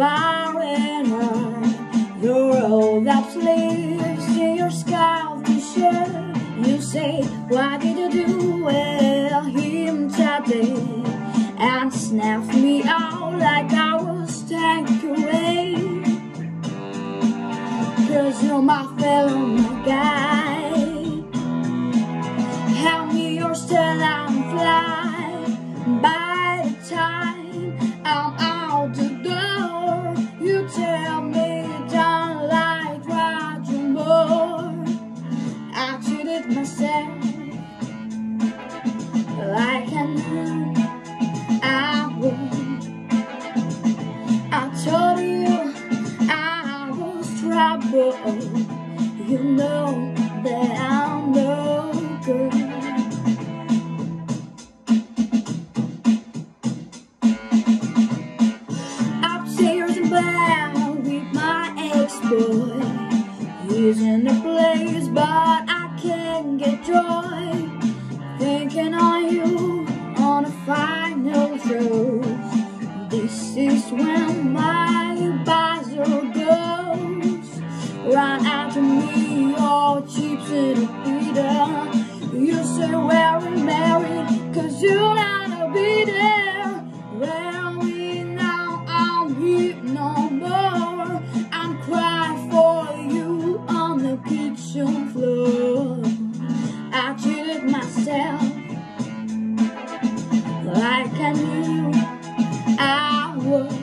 Barina, the road that leads to your scalp to share. You say, "Why did you do with him today? And snap me out like I was tanked away. Cause you're my fellow, my guy. Told you I was trouble. You know that I'm no good. Upstairs in bed with my ex-boy. He's in a place, but I can't get joy. Thinking on you on a show. When my buzzer goes. Run after me, all cheap city Peter. You say we're married, cause you gotta be there. Where we now, I'm here no more. I'm crying for you on the kitchen floor. I treated myself like I knew I would.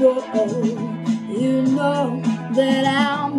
Trouble. You know that I'm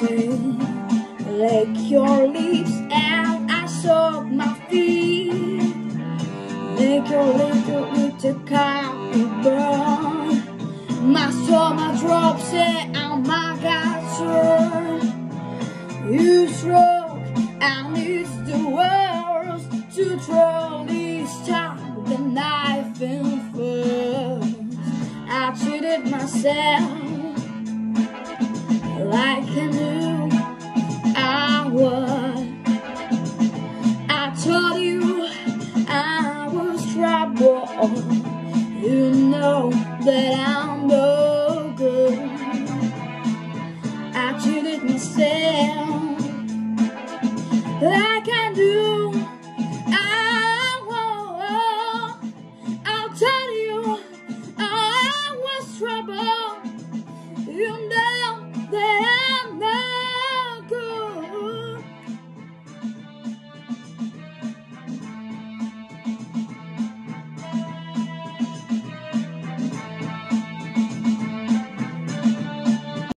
Lick your lips and I soak my feet. Make your with the coffee burn. My stomach drops and my God turn. You stroke and it's the worst to throw this time the knife in first. I treated myself You know that I'm no good. I treated myself